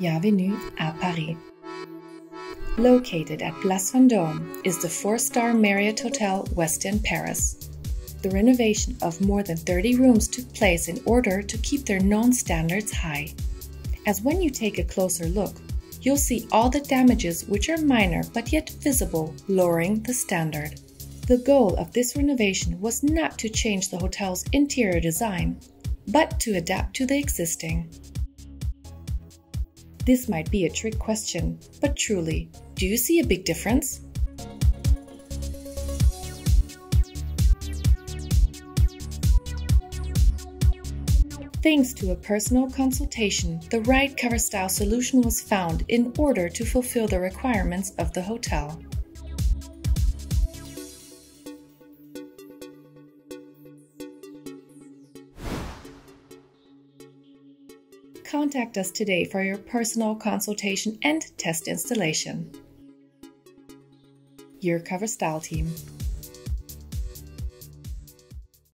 Bienvenue à Paris. Located at Place Vendôme is the four-star Marriott Hotel Westin Paris. The renovation of more than 30 rooms took place in order to keep their known standards high. As when you take a closer look, you'll see all the damages which are minor but yet visible, lowering the standard. The goal of this renovation was not to change the hotel's interior design, but to adapt to the existing. This might be a trick question, but truly, do you see a big difference? Thanks to a personal consultation, the right Cover Styl' solution was found in order to fulfill the requirements of the hotel. Contact us today for your personal consultation and test installation. Your Cover Styl' Team.